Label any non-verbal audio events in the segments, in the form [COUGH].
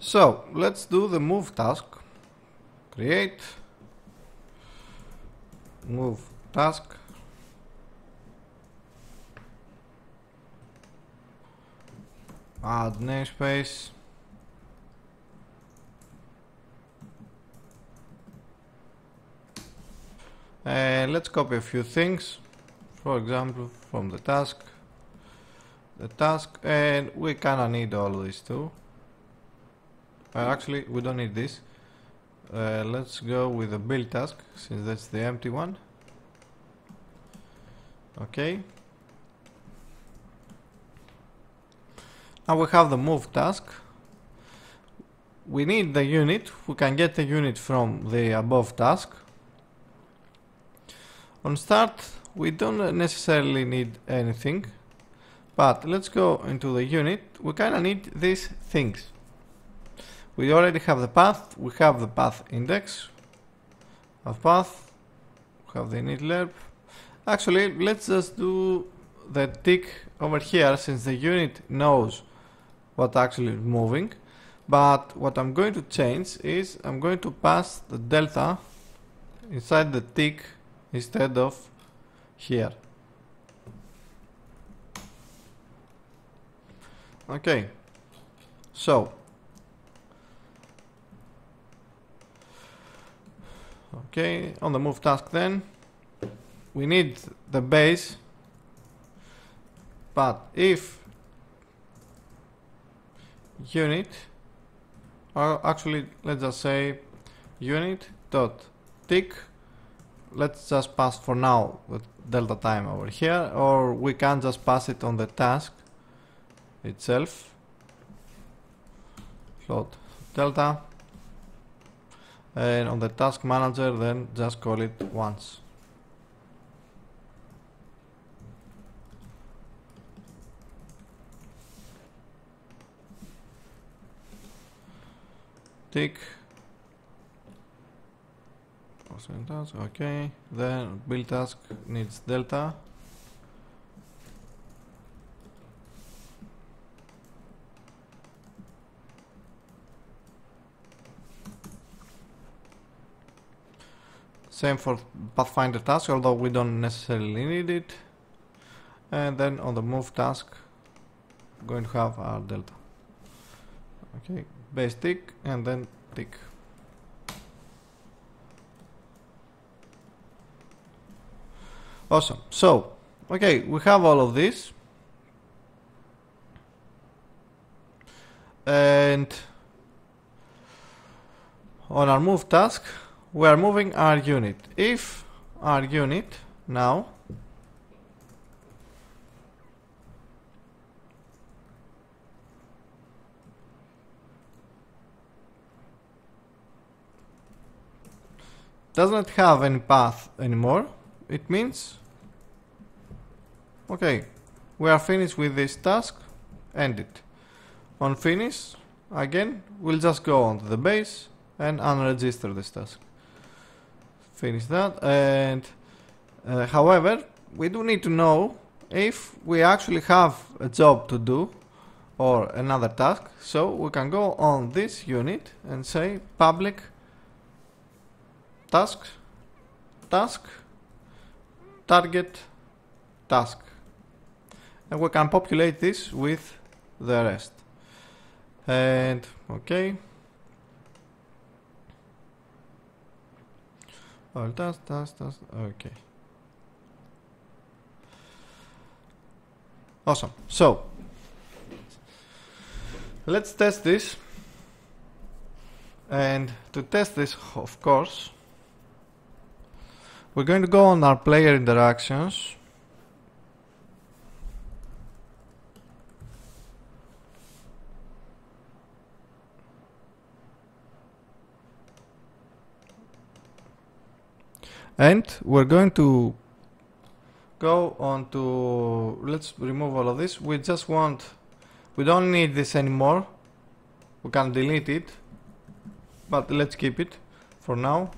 So let's do the move task. Create move task. Add namespace. And let's copy a few things. For example, from the task, the task, and we kinda need all these too. Uh, actually, we don't need this. Uh, let's go with the build task, since that's the empty one. Okay. Now we have the move task. We need the unit. We can get the unit from the above task. On start, we don't necessarily need anything. But let's go into the unit. We kinda need these things. We already have the path. We have the path index of path. We have the init lerp. Actually, let's just do the tick over here since the unit knows what actually is moving. But what I'm going to change is I'm going to pass the delta inside the tick instead of here. Okay, so okay on the move task then. We need the base. But if unit or actually let's just say unit dot tick let's just pass for now the delta time over here or we can just pass it on the task itself. Float delta and on the task manager then just call it once. Tick. Okay. Then build task needs delta Same for Pathfinder task, although we don't necessarily need it. And then on the move task, we're going to have our delta. Okay, base tick and then tick. Awesome. So, okay, we have all of this. And on our move task, we are moving our unit. If our unit now does not have any path anymore, it means okay, we are finished with this task, end it. On finish, again, we'll just go on to the base and unregister this task finish that. And uh, however we do need to know if we actually have a job to do or another task. So we can go on this unit and say public task task target task. And we can populate this with the rest. And okay Oh, das, das, das. Okay. Awesome. So, let's test this. And to test this, of course, we're going to go on our player interactions. And we're going to go on to let's remove all of this. We just want we don't need this anymore. We can delete it but let's keep it for now.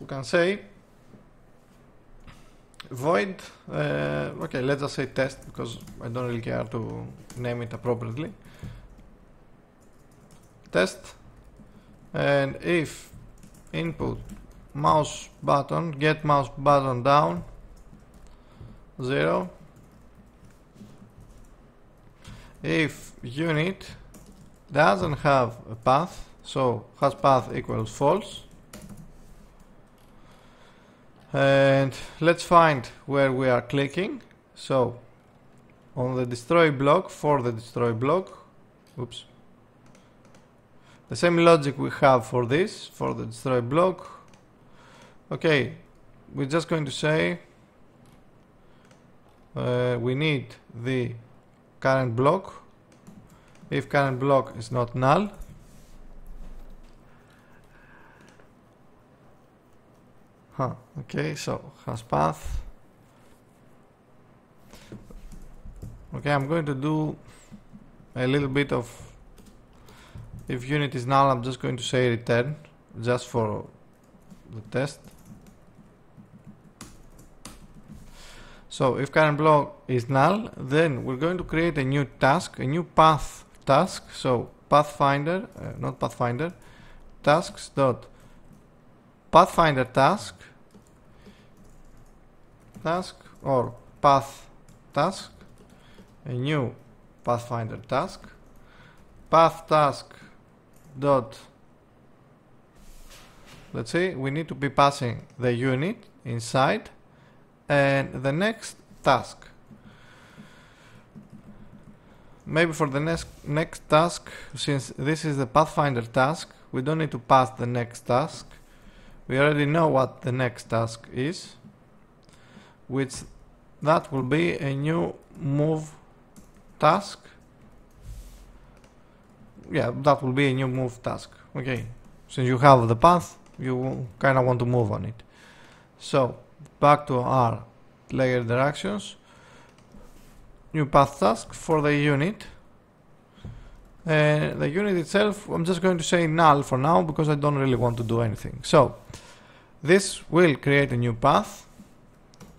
We can say void uh, okay let's just say test because I don't really care to name it appropriately. Test and if input. Mouse button. Get mouse button down. 0 if unit doesn't have a path so has path equals false. And let's find where we are clicking. So on the destroy block for the destroy block. Oops the same logic we have for this for the destroy block. Okay we're just going to say uh, we need the current block. If current block is not null huh okay so has path. Okay I'm going to do a little bit of if unit is null I'm just going to say return just for the test. So if current block is null then we're going to create a new task a new path task. So pathfinder uh, not pathfinder tasks dot pathfinder task task or path task a new pathfinder task path task dot. Let's see we need to be passing the unit inside and the next task. Maybe for the next next task since this is the pathfinder task we don't need to pass the next task. We already know what the next task is which that will be a new move task yeah that will be a new move task. Okay. Since you have the path you kind of want to move on it. So back to our player interactions. new path task for the unit. And the unit itself I'm just going to say null for now because I don't really want to do anything. So this will create a new path.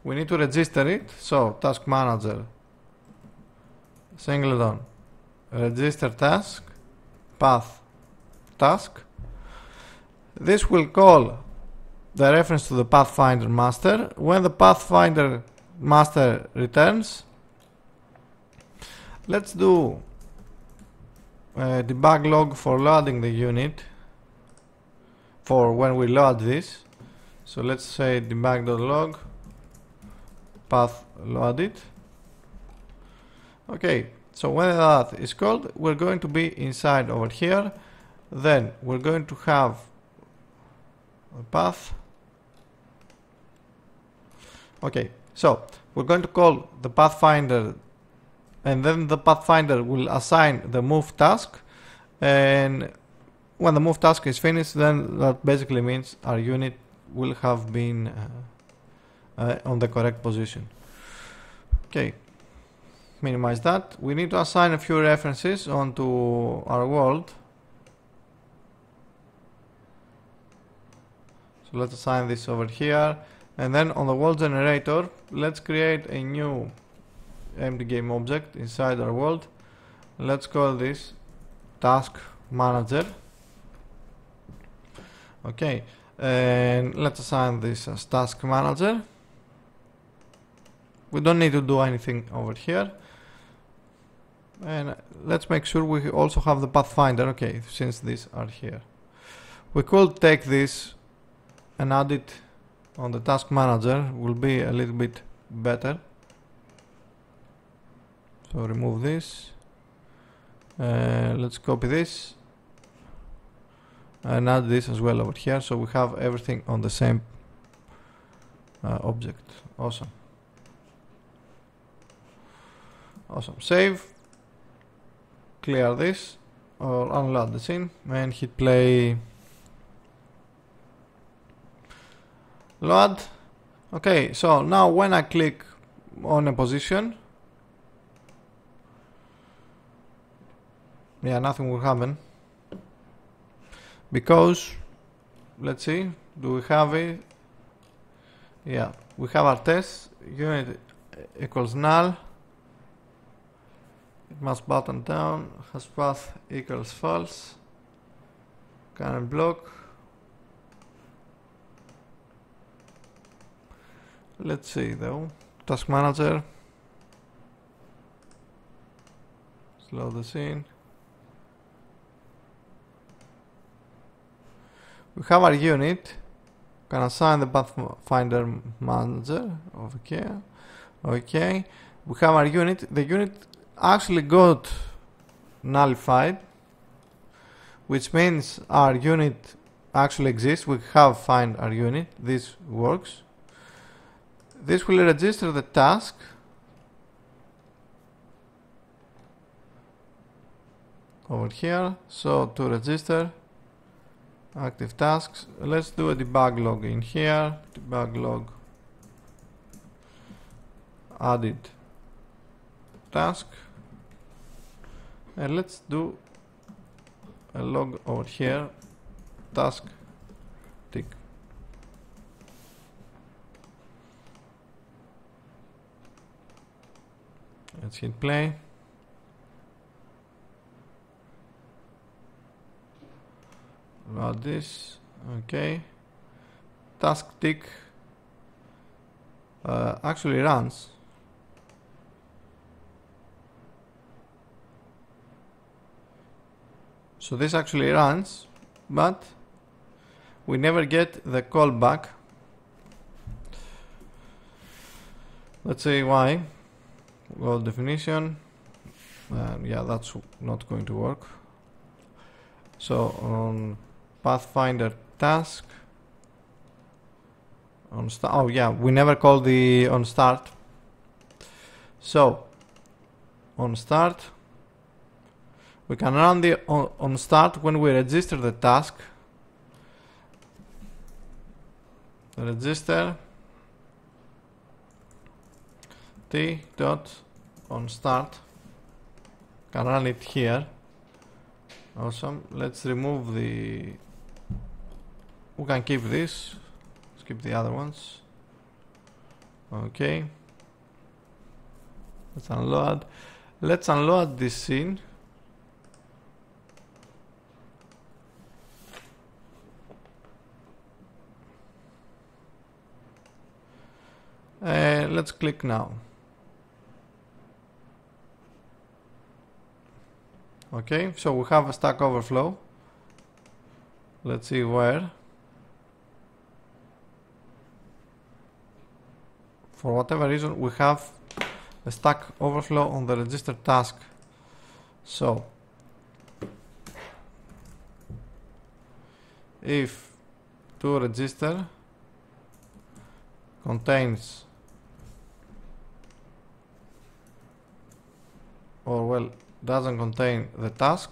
We need to register it. So task manager. Singleton. Register task path task. This will call the reference to the pathfinder master. When the pathfinder master returns let's do a debug log for loading the unit for when we load this. So let's say debug.log path loaded. Okay so when that is called we're going to be inside over here. Then we're going to have a path. Okay so we're going to call the pathfinder and then the pathfinder will assign the move task. And when the move task is finished then that basically means our unit will have been uh, uh, on the correct position. Okay minimize that. We need to assign a few references onto our world. So let's assign this over here. And then on the world generator let's create a new empty game object inside our world. Let's call this task manager. Okay and let's assign this as task manager. We don't need to do anything over here and let's make sure we also have the pathfinder. Okay since these are here. We could take this and add it on the task manager. Will be a little bit better. So remove this. Uh, let's copy this and add this as well over here. So we have everything on the same uh, object. Awesome. Awesome. Save clear this or unload the scene and hit play load okay so now when I click on a position yeah nothing will happen. Because let's see do we have it yeah we have our test unit equals null it must button down has path equals false current block. Let's see though. Task manager. Slow the scene. We have our unit. Can assign the pathfinder manager. Over here okay. We have our unit. The unit actually got nullified which means our unit actually exists. We have find our unit. This works. This will register the task. Over here. So to register active tasks let's do a debug log in here. Debug log. Added task and let's do a log over here. Task tick. Let's hit play. About this. Okay. Task tick uh, actually runs so this actually runs but we never get the callback let's see why well definition. Um, yeah that's not going to work. So on pathfinder task on start oh yeah we never call the on start. So on start we can run the on, on start when we register the task. Register. T dot on start. Can run it here. Awesome. Let's remove the we can keep this. Skip the other ones. Okay. Let's unload. Let's unload this scene uh, let's click now. Okay so we have a stack overflow. Let's see where. For whatever reason we have a stack overflow on the register task. So if to register contains or well doesn't contain the task.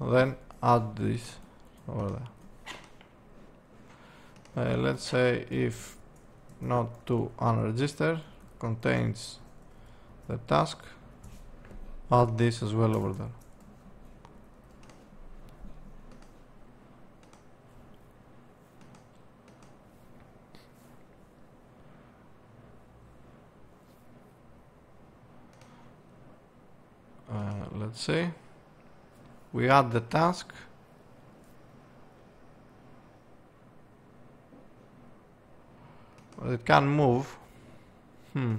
Then add this over there. Uh, let's say if not to unregister contains the task add this as well over there let's see? We add the task. It can move. Hmm.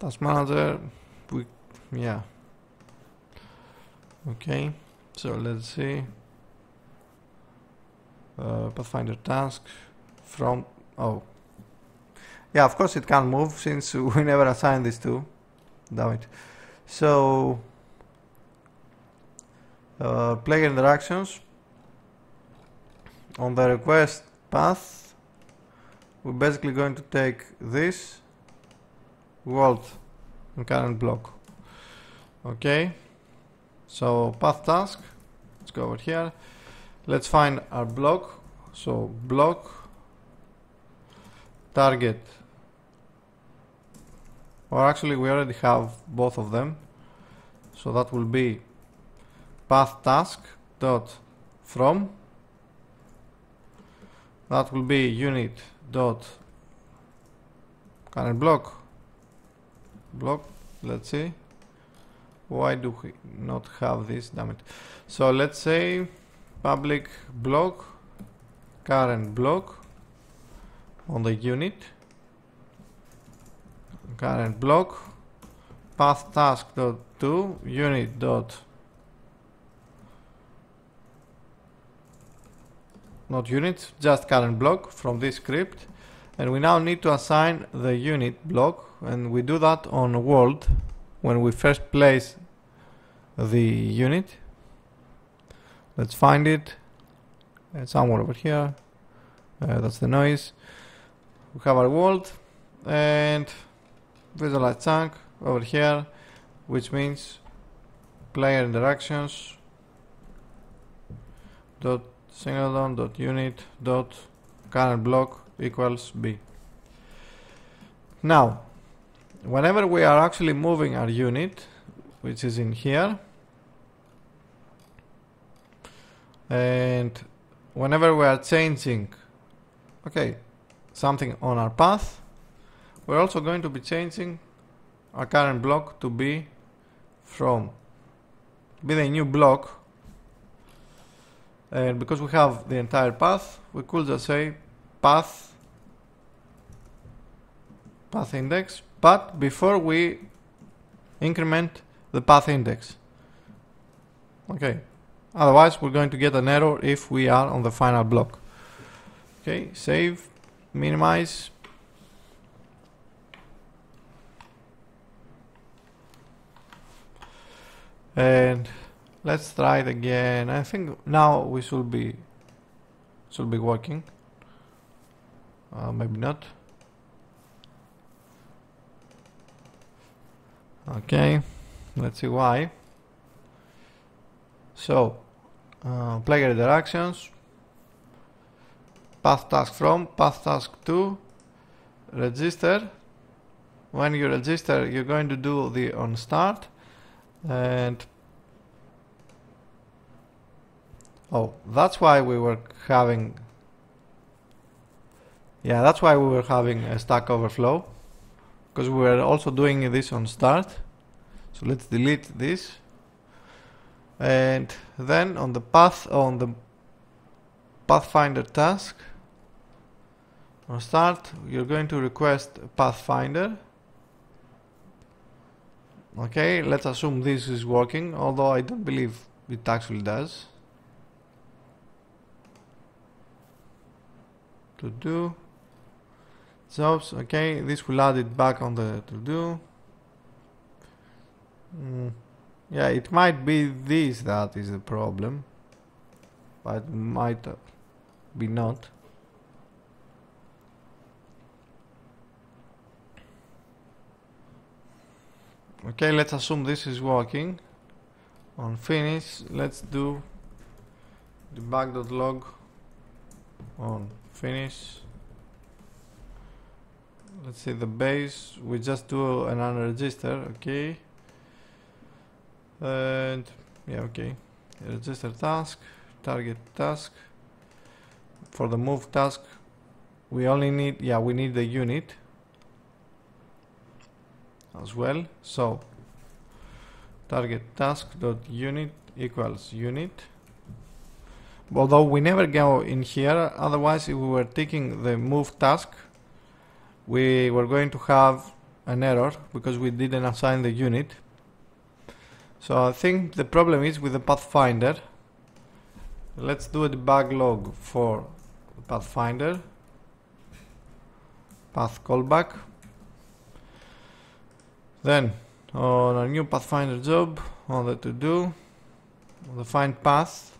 Task manager we yeah. Okay so let's see. Uh, pathfinder task from oh yeah, of course it can't move since [LAUGHS] we never assigned this to. Damn it. So, uh, player interactions. On the request path, we're basically going to take this world and current block. Okay, so path task. Let's go over here. Let's find our block. So block target or actually we already have both of them. So that will be path task dot from. That will be unit dot current block. Block let's see. Why do we not have this? Damn it. So let's say public block current block on the unit current block path task dot to unit dot not unit just current block from this script. And we now need to assign the unit block and we do that on world when we first place the unit. Let's find it. It's somewhere over here. Uh, that's the noise. We have our world and visualize chunk over here which means player interactions dot singleton dot unit dot current block equals b. Now whenever we are actually moving our unit which is in here and whenever we are changing okay something on our path we're also going to be changing our current block to be from be the new block and because we have the entire path we could just say path path index but before we increment the path index. Okay otherwise we're going to get an error if we are on the final block. Okay save minimize and let's try it again. I think now we should be should be working. Uh, maybe not. Okay let's see why. So uh, player interactions. Path task from path task to. Register. When you register you're going to do the on start and oh that's why we were having yeah that's why we were having a stack overflow because we were also doing this on start. So let's delete this. And then on the path on the pathfinder task on start you're going to request pathfinder Okay, let's assume this is working, although I don't believe it actually does. To do jobs, okay, this will add it back on the to do. Mm. Yeah, it might be this that is the problem, but might be not. Okay let's assume this is working. On finish let's do debug.log on finish. Let's see the base we just do an unregister okay. And yeah okay. Register task target task. For the move task we only need yeah we need the unit as well. So target task dot unit equals unit. Although we never go in here otherwise if we were taking the move task we were going to have an error because we didn't assign the unit. So I think the problem is with the pathfinder. Let's do a debug log for pathfinder. Path callback then on our new Pathfinder job, on the to do, on the find path,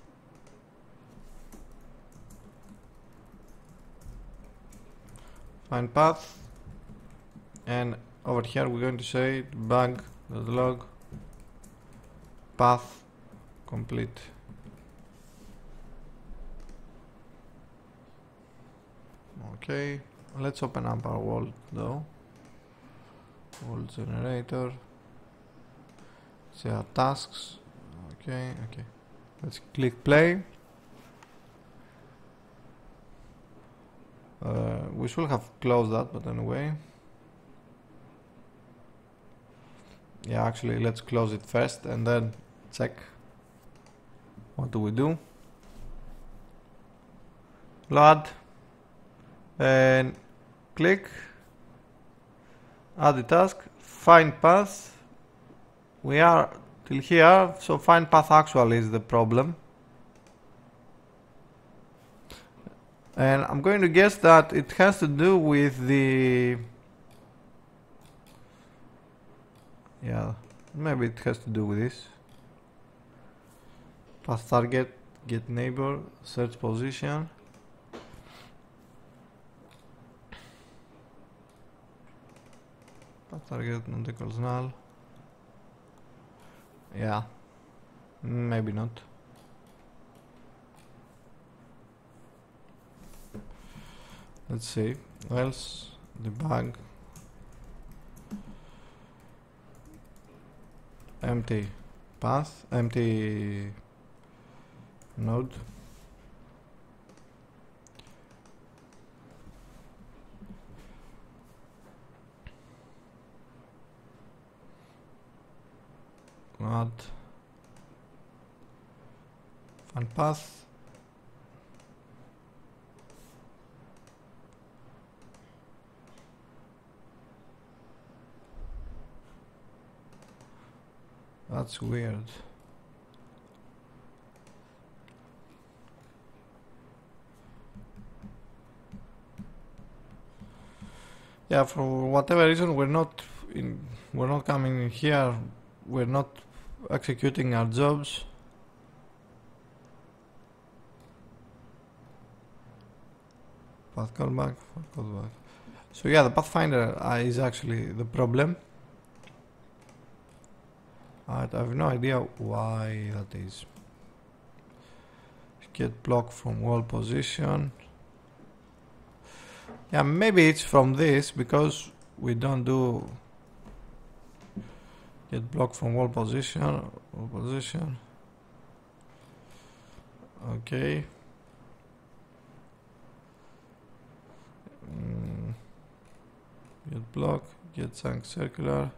find path, and over here we're going to say bug log path complete. Okay, let's open up our world though world generator see tasks. Okay okay. Let's click play. Uh, we should have closed that but anyway. Yeah actually let's close it first and then check what do we do. Load. And click add the task find path. We are till here so find path actual is the problem. And I'm going to guess that it has to do with the yeah maybe it has to do with this. Path target get neighbor search position target not equals null yeah maybe not. Let's see. Else? Debug empty path. Empty node add find path That's weird. Yeah, for whatever reason we're not in we're not coming in here, we're not executing our jobs. Path callback, path callback. So yeah, the Pathfinder uh, is actually the problem. I have no idea why that is. Get block from world position. Yeah, maybe it's from this because we don't do get block from world position. World position. Okay. Mm. Get block. Get chunk circular.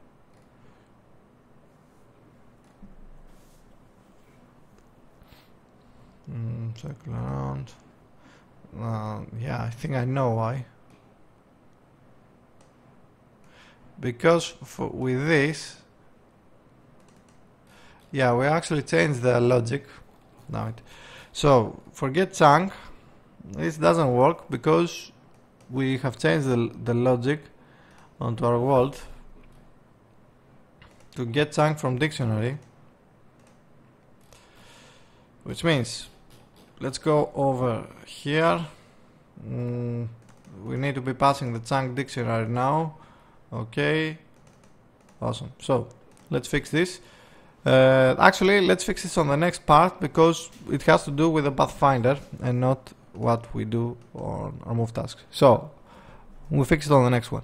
Mm, circle around. Uh, yeah, I think I know why. Because for, with this, yeah, we actually changed the logic. Now it. So forget chunk. This doesn't work because we have changed the, the logic onto our world to get chunk from dictionary, which means let's go over here mm, we need to be passing the chunk dictionary now okay awesome so let's fix this uh, actually let's fix this on the next part because it has to do with the pathfinder and not what we do on our move tasks. So we'll fix it on the next one